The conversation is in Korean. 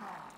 야,